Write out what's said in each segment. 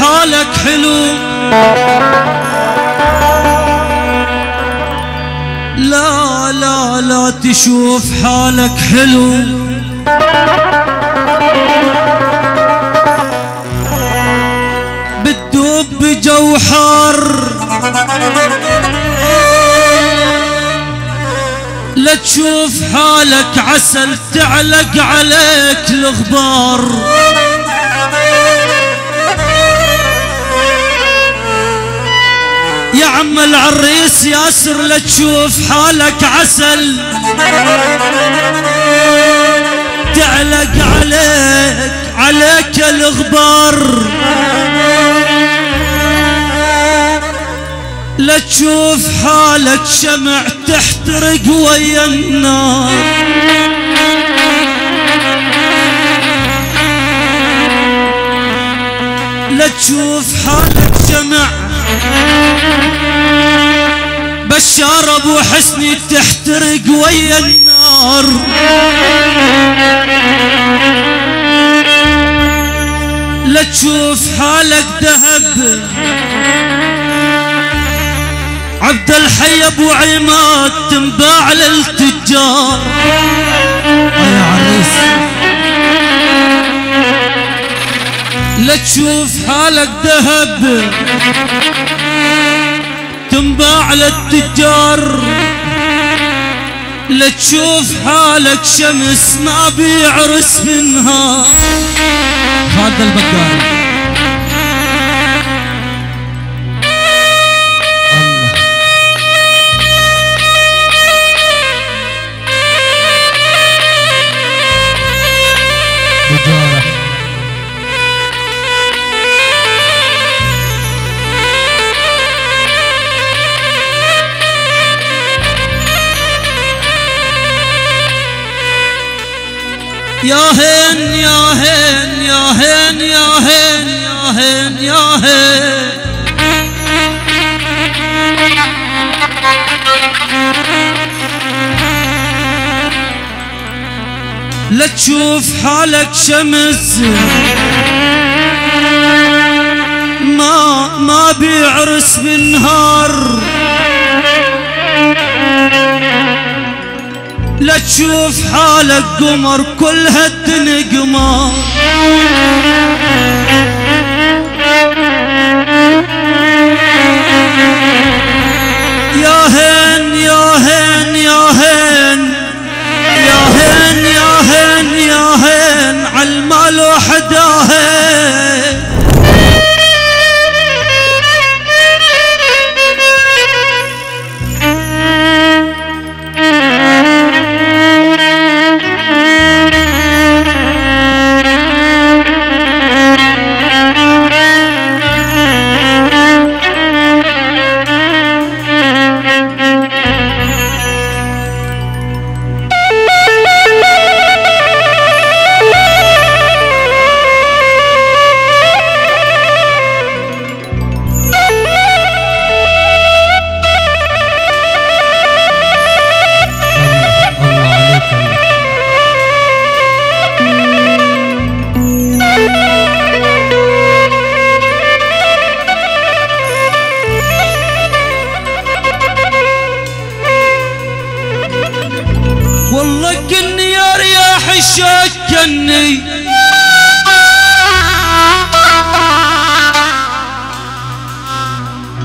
حالك حلو. لا لا لا تشوف حالك حلو. بتدوب بجو حار. لا تشوف حالك عسل تعلق عليك الغبار. يا عم العريس ياسر لا تشوف حالك عسل. تعلق عليك عليك الغبار. لا تشوف حالك شمع تحترق ويا النار. لا تشوف حالك شمع بشار ابو حسني تحترق ويا النار. لا تشوف حالك ذهب. عبد الحي أبو عماد تنباع للتجار. يا عريس. لا تشوف حالك ذهب. تنباع للتجار لا تشوف حالك شمس ما بيعرس بالنهار هذا البقال. يا هين يا هين يا هين يا هين يا هين يا هين. لا تشوف حالك شمس. ما ما بيعرس بالنهار. تشوف حالك قمر كل هالدنيا قمر.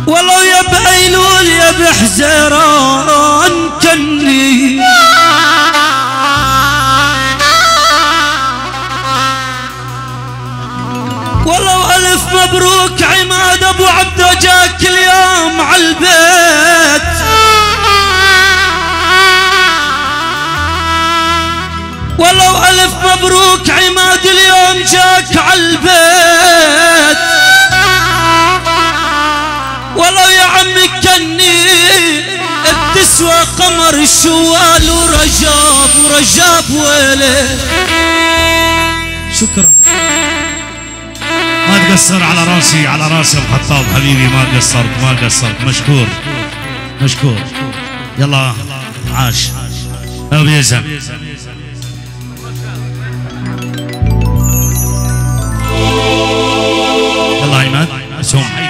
ولو يا بأيلول يا بحزيران كني ولو ألف مبروك عماد أبو عبده جاك اليوم عالبيت ولو ألف مبروك عماد اليوم جاك عالبيت ولو يا عمي كني بتسوى قمر الشوال ورجاب ورجاب ويلي. شكرا. ما تقصر على راسي على راسي أبو خطاب حبيبي ما قصرت ما قصرت. مشكور مشكور. يلا عاش. أبو يزن. يلا عماد عزيزي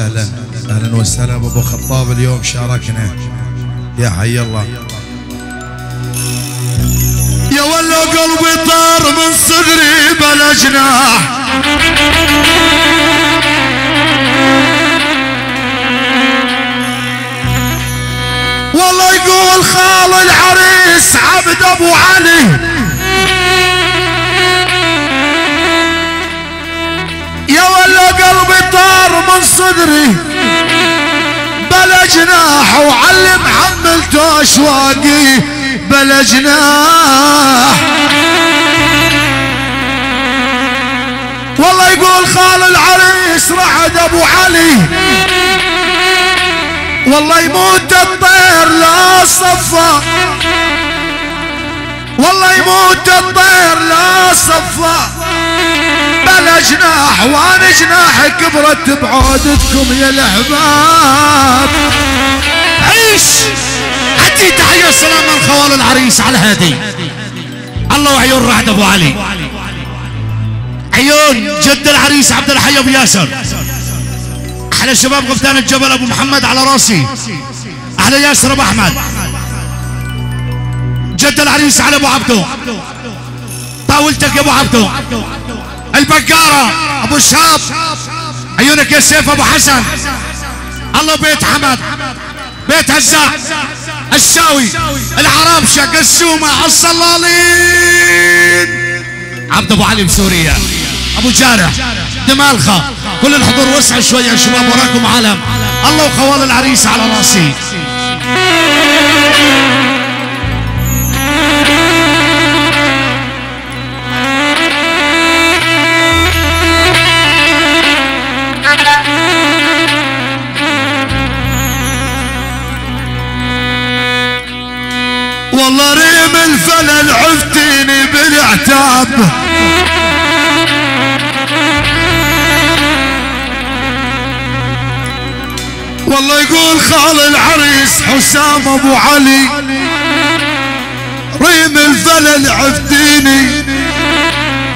وسهلا أهلا وسهلا أبو خطاب اليوم شاركنا. يا حي الله. يا ولا قلبي طار من صغري بلا جناح والله يقول خال العريس عبد أبو علي. ولا قلبي طار من صدري. بلا جناح وعلم حملته اشواقي بلا جناح والله يقول خال العريس رعد أبو علي. والله يموت الطير لا صفى والله يموت الطير لا صفى بلا جناح وأنا جناحي كبرت بعودتكم يا الأحباب. عيش! عدي تحية سلام من خوال العريس على هادي الله وعيون رعد أبو علي. عيون جد العريس عبد الحي أبو ياسر. أحلى شباب غفتان الجبل أبو محمد على راسي. أحلى ياسر أبو أحمد. جد العريس على أبو عبدو طاولتك يا أبو عبدو البقارة. أبو الشاب عيونك يا سيف أبو حسن. الله بيت حمد. بيت هزاع الشاوي. العرابشة قسومة الصلالين. عبد أبو علي بسوريا. أبو جارح دمالخة. كل الحضور وسع شوية يا شباب. وراكم علم الله وخوال العريس على راسي. والله ريم الفلل عفتيني بالعتاب والله يقول خال العريس حسام ابو علي ريم الفلل عفتيني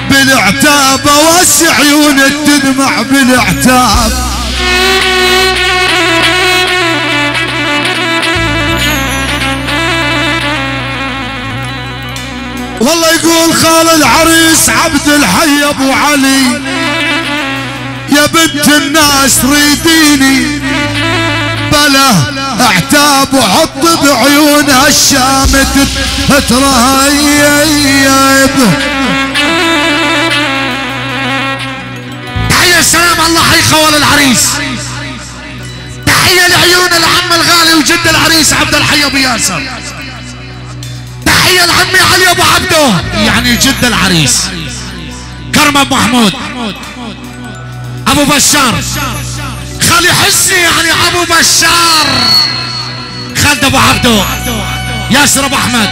بالعتاب وسع عيونك تدمع بالعتاب يقول خال العريس عبد الحي ابو علي يا بنت الناس ريديني بلا اعتاب وحط بعيونها الشامت ترهيب تحية السلام الله حي خوال العريس. تحية لعيون العم الغالي وجد العريس عبد الحي أبو ياسر. تحية لعمي علي أبو عبده. يعني جد العريس. كرم أبو محمود. أبو بشار. خالي حسي يعني أبو بشار. خالد أبو عبده. ياسر أبو أحمد.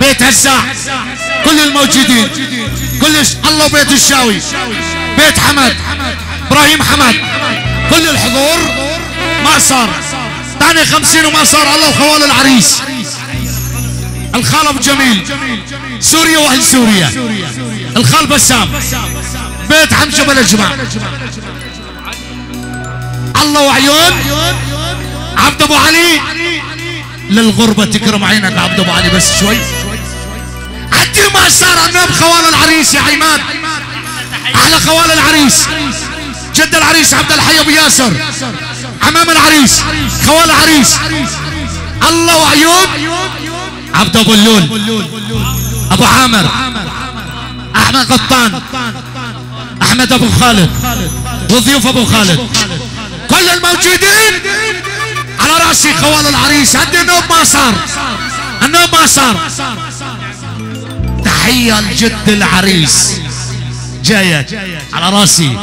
بيت هزاع كل الموجودين. كل. الله بيت الشاوي. بيت حمد. إبراهيم حمد. كل الحضور. ما صار. ثاني خمسين وما صار. الله وخوال العريس. الخال جميل. سوريا واهل سوريا. الخال بسام. بيت حمشة بالاجماع الله وعيون. عبد أبو علي. للغربة تكرم عينك عبد أبو علي بس شوي. عدي ما صار النوم خوال العريس يا عماد أحلى خوال العريس. جد العريس عبد الحي أبو ياسر. عمام العريس. خوال العريس. الله وعيون. عبد أبو اللول أبو عامر. أحمد قطان. أحمد أبو خالد. وضيوف أبو خالد. كل الموجودين على رأسي خوال العريس. عندي النوم ما صار. النوم ما صار. تحية لجد العريس. جاية على رأسي.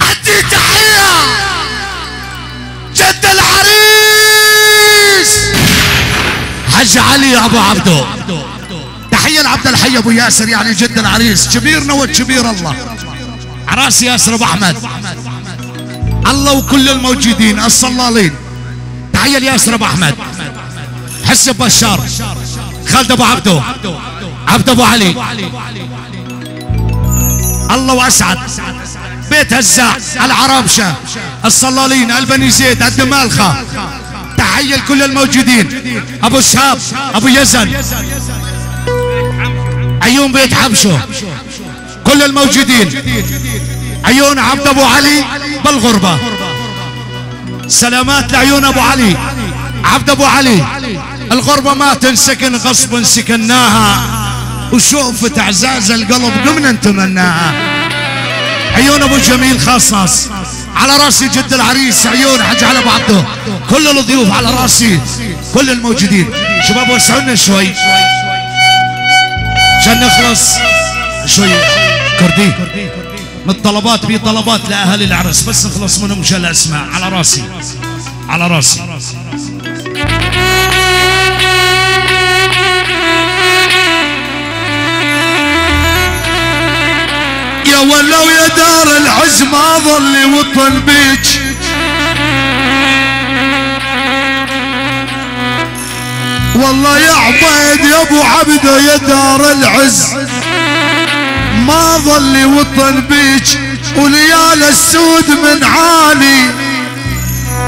عندي تحية. جد العريس. حج علي أبو عبدو. تحية لعبد الحي أبو ياسر يعني جد العريس كبيرنا وكبير الله. عراسي ياسر أبو أحمد. الله وكل الموجودين الصلالين. تحية لياسر أبو أحمد. حس بشار. خالد أبو عبدو. عبد أبو علي. الله واسعد. بيت هزاع العرابشة الصلالين البني زيد الدمالخة. تحية لكل الموجودين. أبو شهاب أبو يزن. عيون بيت حبشو. كل الموجودين. عيون عبد أبو علي بالغربة. سلامات لعيون أبو علي. عبد أبو علي. الغربة ما تنسكن غصبا سكناها وشوفت أعزاز القلب قمنا نتمناها. عيون أبو جميل خصص على راسي جد العريس عيون حج على بعضه كل الضيوف على راسي كل الموجودين. شباب وسعونا شوي. عشان نخلص شوي. كردي. من الطلبات في طلبات لاهالي العرس. بس نخلص منهم مشان الاسماء على راسي. على راسي. ولو يا دار العز ما ظل وطن بيج والله يا عبيد يا أبو عبده يا دار العز ما ظل وطن بيج وليال السود من عالي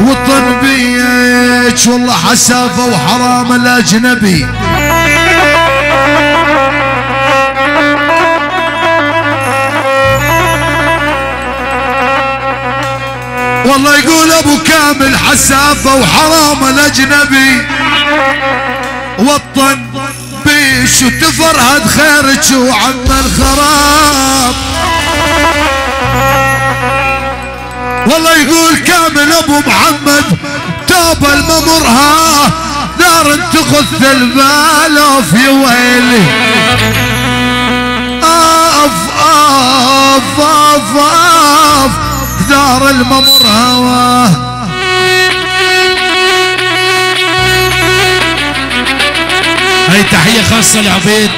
وطن بيج والله حسافة وحرام الأجنبي. والله يقول أبو كامل حسافه وحرام الأجنبي. وطن بيش وتفرهد خيرك وعم الخراب. والله يقول كامل أبو محمد توب الممرها نار تغث البالوف يا ويلي. اف اف اف اف دار الممر هواه هاي تحية خاصة لعبيد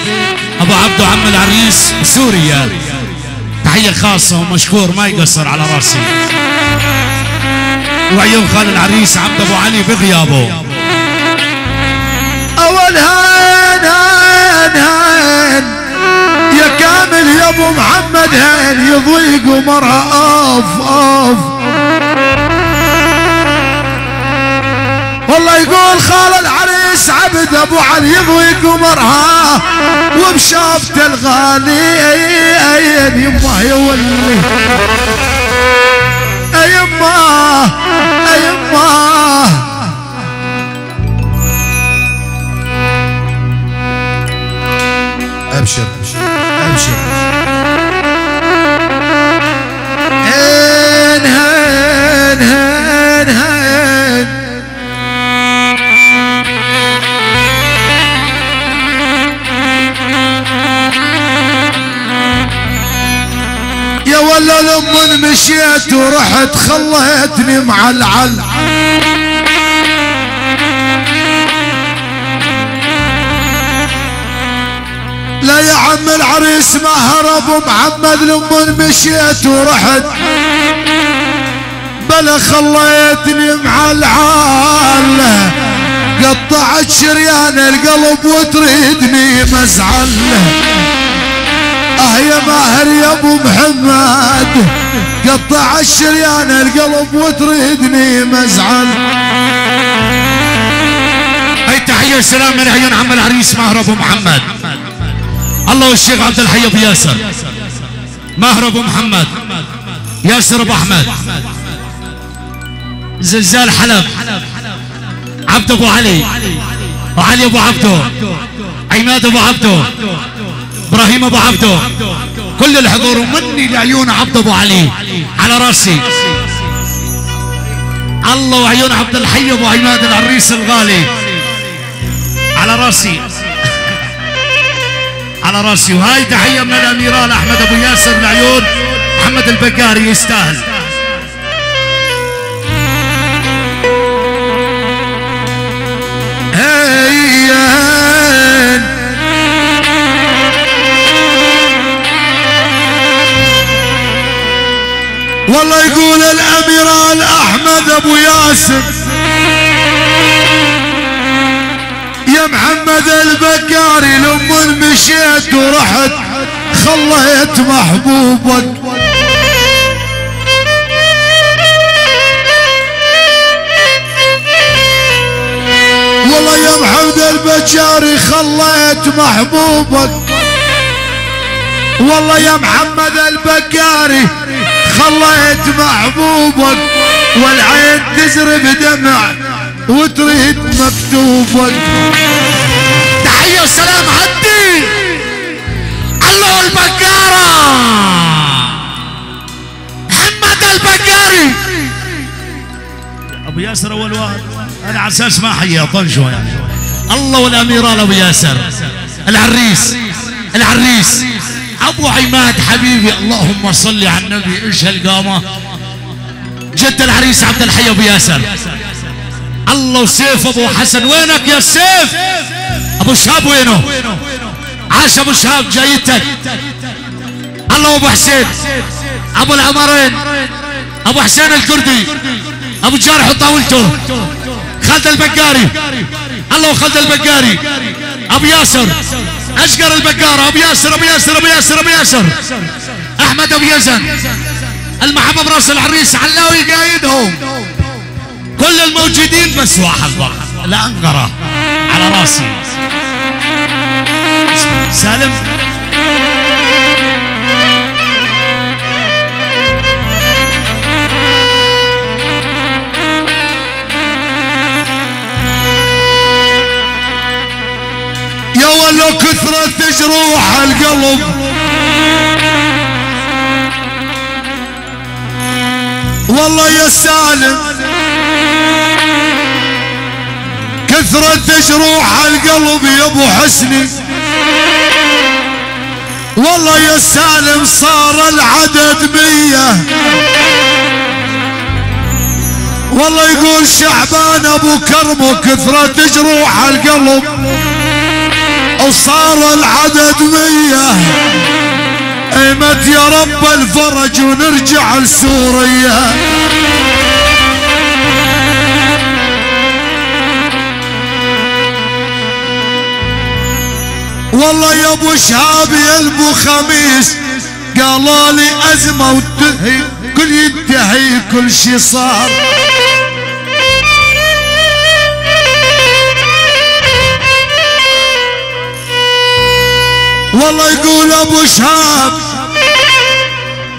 أبو عبدو عم العريس بسوريا. تحية خاصة ومشكور ما يقصر على راسي. وعيون خال العريس عبد أبو علي بغيابه. أول هين هين هين يا كامل يا ابو محمد هين يضيق ومرها أوف أوف. والله يقول خال العريس عبد أبو علي يضيق ومرها وبشافته الغالي يمه يا مشيت ورحت خليتني مع العل. لا يا عم العريس ما هرب محمد لما مشيت ورحت بلا خليتني مع العال قطعت شريان القلب وتريدني مزعل. آه يا ماهر يا أبو محمد. قطع الشريان القلب وتريدني مزعل. هاي تحية وسلام من عيون عم العريس ماهر أبو محمد. الله والشيخ عبد الحي أبو ياسر. ماهر أبو محمد. ياسر أبو أحمد. زلزال حلب. عبد أبو علي. وعلي أبو عبدو عماد أبو عبدو إبراهيم أبو عبدو كل الحضور ومني لعيون عبد أبو علي. على رأسي. الله وعيون عبد الحي أبو عماد العريس الغالي. على رأسي. على رأسي. وهاي تحية من الاميرال أحمد أبو ياسر لعيون محمد البقاري يستاهل. والله يقول الاميرال أحمد أبو ياسر يا محمد البكاري لما مشيت ورحت خليت محبوبك. والله يا محمد البجاري خليت محبوبك. والله يا محمد البكاري خليت محبوبك والعين تزرب دمع وتريد مكتوبك تحية وسلام هدي الله البقارة محمد البقاري أبو ياسر أول واحد. أنا على أساس ما حيا طول شوي الله والأميران أبو ياسر. العريس. العريس. أبو عماد حبيبي اللهم صل على النبي إيش هالقامة؟ جد العريس عبد الحي أبو ياسر. الله وسيف أبو حسن وينك يا سيف؟ أبو شهاب وينه؟ عاش أبو شهاب جايتك. الله أبو حسين أبو العمرين أبو حسين الكردي أبو جارح وطاولته. خالد البقاري الله وخالد البقاري أبو ياسر. أشقر البقارة أبو ياسر أبو ياسر أبو ياسر أبو ياسر. أحمد أبو يزن. المحبة برأس العريس علاوي قايدهم. كل الموجودين بس واحد واحد. الانقرة على رأسي. سالم. يا ولو كثرة جروح القلب. والله يا سالم كثرة جروح القلب يا أبو حسني والله يا سالم صار العدد مية. والله يقول شعبان أبو كرم كثرة جروح القلب. وصار العدد مية. ايمت يا رب الفرج ونرجع لسوريا. والله يا ابو شهاب يا ابو خميس قالوا لي أزمة وانتهي كل ينتهي كل شي صار. والله يقول أبو شهاب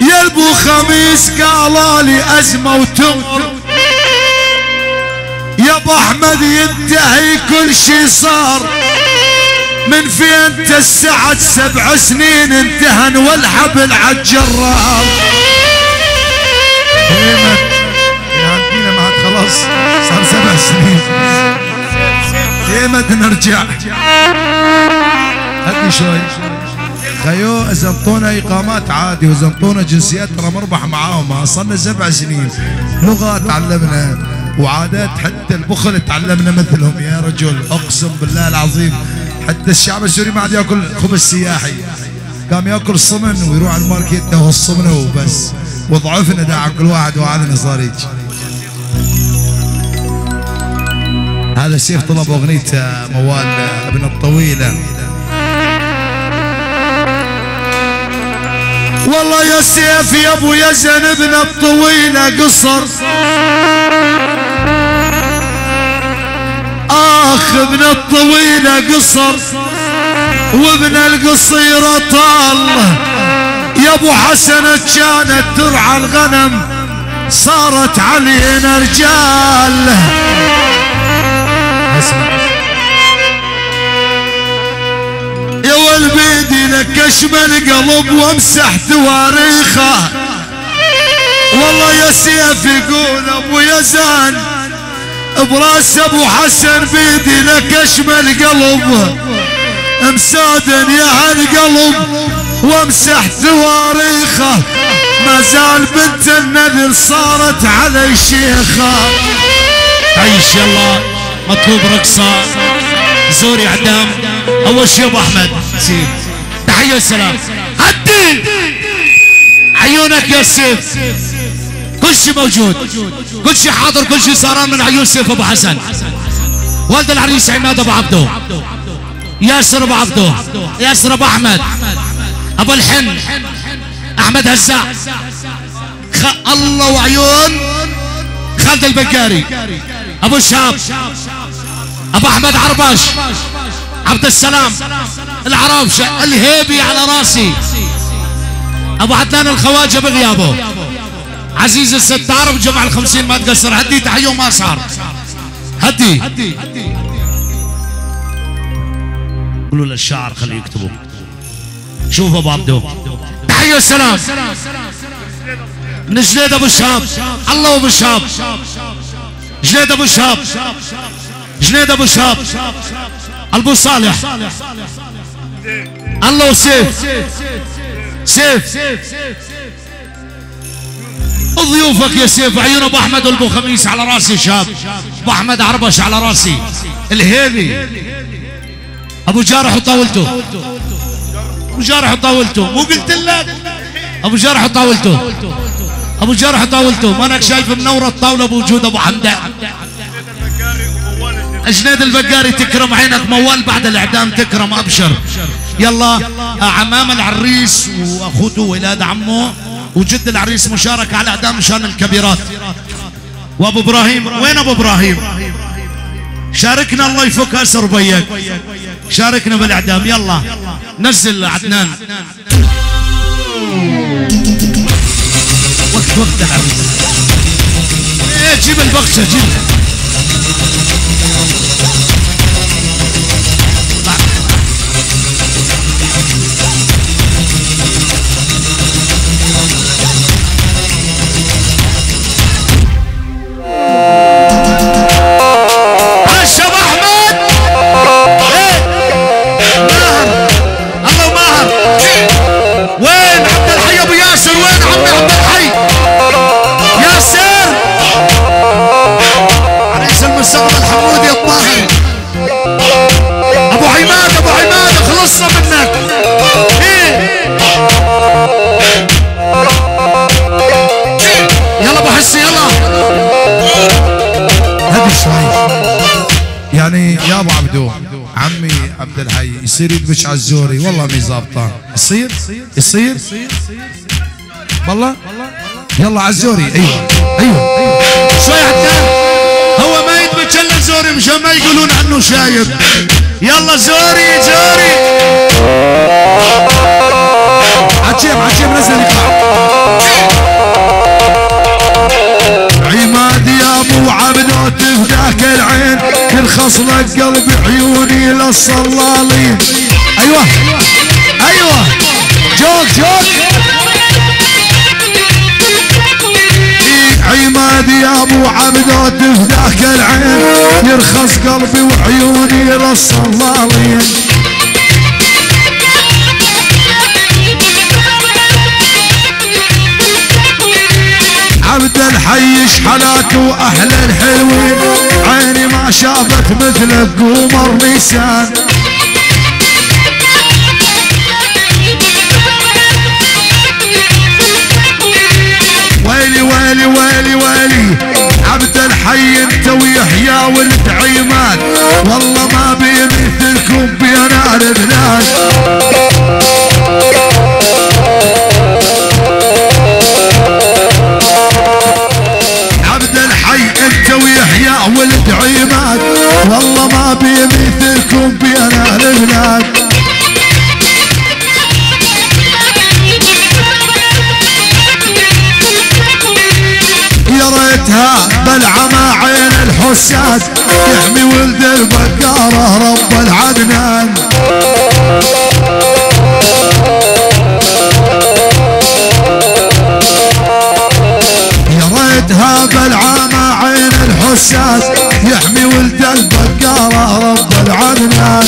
يا أبو خميس قالوا لي أزمة وتمر. يا أبو أحمد ينتهي كل شي صار. من فين السعد سبع سنين انتهن والحبل عالجرار ايمن يا معك خلاص صار سبع سنين. ايمن نرجع. هدي شوي. خيو اذا انطونا إقامات عادي واذا انطونا جنسيات ترى مربح معاهم. صرنا سبع سنين. لغة تعلمنا وعادات حتى البخل تعلمنا مثلهم. يا رجل أقسم بالله العظيم. حتى الشعب السوري ما عاد يأكل خبز سياحي. قام يأكل صمن ويروح على الماركت له الصمنه وبس. وضعفنا داع كل واحد وعادنا صار هذا سيف طلب أغنية موال ابن الطويلة. والله يا سيف يا ابو يزن ابن الطويلة قصر. اخ ابن الطويلة قصر وابن القصيرة طال. يا ابو حسن كانت ترعى الغنم صارت علينا رجال. يا والبيدي لك اشمل قلب وامسح تواريخه والله يا سيف يقول أبو يزان براس أبو حسن بيدي لك اشمل قلب. مسادن يا هالقلب وامسح تواريخه ما زال بنت النذر صارت علي شيخه. عيش يلا مطلوب رقصة زوري عدام أول شيء أبو أحمد. سيف تحية والسلام. هدي عيونك يا سيف كل شيء موجود. كل شيء حاضر كل شيء صاران من عيون سيف أبو حسن. والد العريس عماد أبو عبده. ياسر أبو عبده. ياسر أبو أحمد. أبو الحن. أحمد هزاع خ... الله وعيون. خالد البقاري. أبو الشاب. أبو أحمد عرباش. عبد السلام. العرابش الهيبي على راسي. أبو عدنان الخواجة بغيابه. عزيز الستار بجمع الخمسين ما تقصر. هدي تحية وما صار. هدي. قولوا للشاعر خليه يكتبوا شوف أبو عبدو تحية السلام من جنيد أبو الشاب الله أبو الشاب جنيد أبو الشاب جنيد أبو الشاب أبو صالح الله وسيف سيف ضيوفك يا سيف عيون أبو أحمد والبو خميس على رأسي شاب أبو أحمد عربش على رأسي الهيبي أبو جارح وطاولته أبو جارح وطاولته مو قلت لك أبو جارح وطاولته أبو جارح وطاولته ما أنك شايف منوره الطاولة بوجود أبو حمدان. جنيد البقاري تكرم عينك موال بعد الإعدام تكرم أبشر. يلا عمام العريس وأخوته ولاد عمه وجد العريس مشاركة على إعدام مشان الكبيرات. وأبو إبراهيم وين أبو إبراهيم؟ شاركنا الله يفك أسر بيك. شاركنا بالإعدام يلا نزل عدنان. وقت وقت العريس. إيه جيب البغشة جيب. يصير يدبش على الزوري. والله مي ظابطه يصير؟ يصير؟ والله؟ يلا على الزوري. أيوه. أيوه. شوي عدنان هو ما يدبج إلا زوري مشان ما يقولون عنه شايب. يلا زوري زوري. عجيب عجيب نزل يقع عماد يا أبو عبدو تفداك العين. خصلك قلبي عيوني للصلالين أيوه. أيوه. جوك جوك. عماد يا أبو عبدو تفداك العين. يرخص قلبي وعيوني للصلالين عبد الحي شحلات وأهل الحلوين؟ ما شافت مثلك قمر نيسان ويلي ويلي ويلي ويلي عبد الحي انت ويحيى ولد عماد والله ما بي مثلكم بينا الحساد يحمي ولد البقارة رب العدنان. يا ريتها بلعمى عين الحساد يحمي ولد البقارة رب العدنان.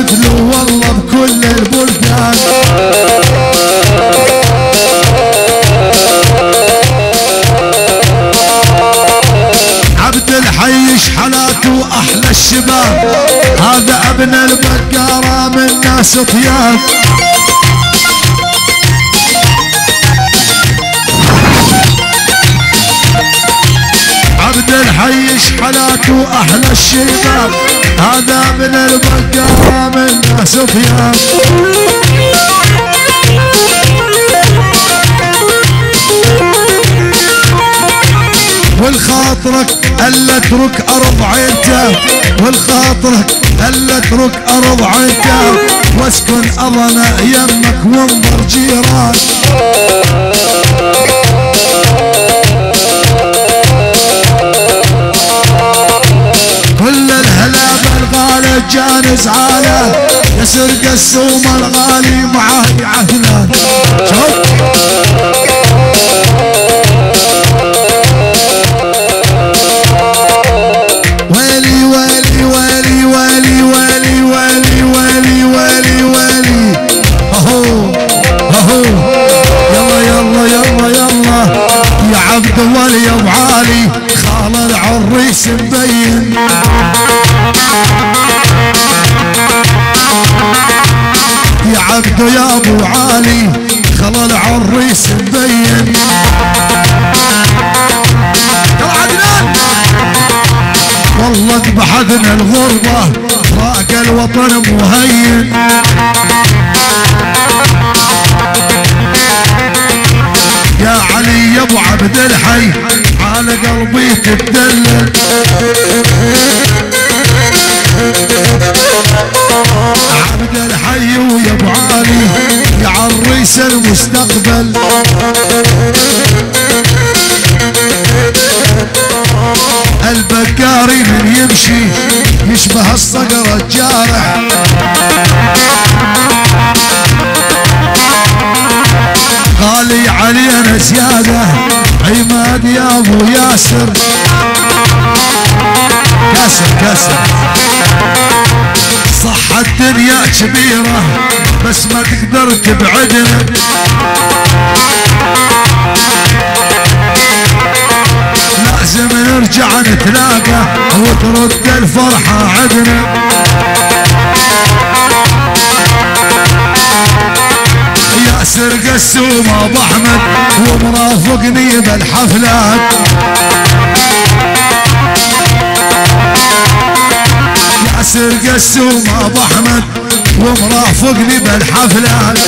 مثله والله بكل البلدان. عبد الحي شحلاته أحلى الشباب. هذا أبن البقارة من ناس طياب. عبد الحي شحلاته أحلى الشباب. هذا من البقارة من طياب والخاطرك ألا اترك ارض عينته والخاطرك ألا اترك ارض عينته واسكن اظنا يمك وانظر جيران. الغالي جانز عاله يسرق السوم الغالي معاه عهلان شوف. الصقر الجارح. غالي علينا زيادة عماد يا أبو ياسر. كاسر كاسر صح الدنيا كبيرة بس ما تقدر تبعدنا. لازم نرجع نتلاقى. وترد الفرحة عدنا. ياسر قسوم أبو أحمد ومرافقني بالحفلات. ياسر قسوم أبو أحمد ومرافقني بالحفلات.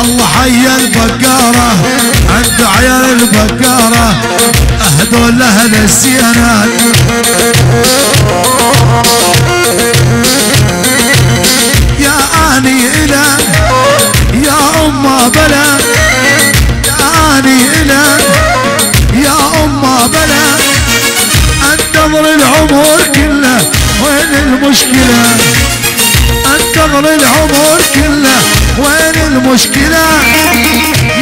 الله حي البقارة العيال البقارة أهدوا أهل السيانات يا آني إلى يا أمه بلا يا آني إلى يا أمه بلا أنتظر العمر كله وين المشكلة؟ أنتظر العمر كله وين المشكلة؟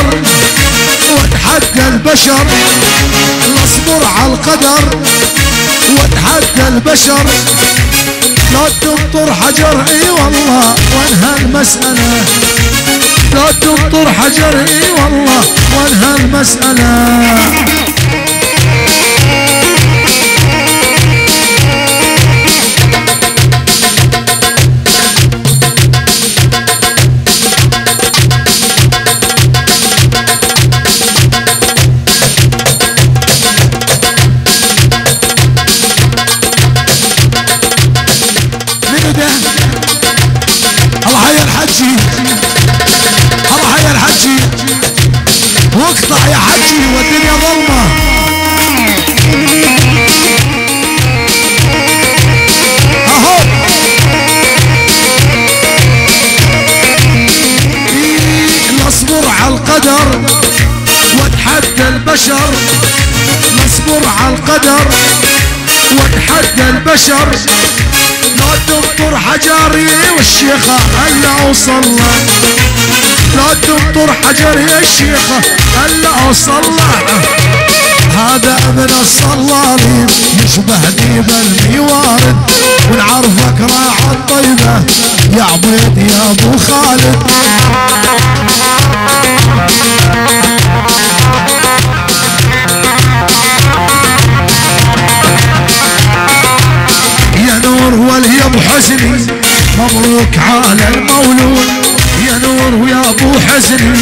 القدر واتحدى البشر نصبر على القدر. واتحدى البشر تنطر حجر اي والله وانهى المسألة. لا تنطر حجر اي والله وانهى المسألة. على القدر واتحدى البشر نصبر على القدر واتحدى البشر. لا تنطر حجري والشيخة هلا اوصل له لا تنطر حجري الشيخة هلا اوصل له هذا أبن الصلالين يشبه ديب الميوارد ونعرفك راعى الطيبة يا عبيد يا أبو خالد. يا نور ولي ابو حزني مبروك على المولود. يا نور ويا أبو حزني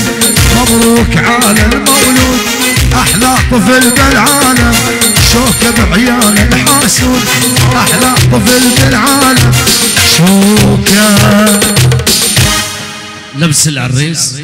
مبروك على المولود. أحلى طفل بالعالم. شوكه بعيال الحاسود. أحلى طفل بالعالم. شوكه لبس العريس.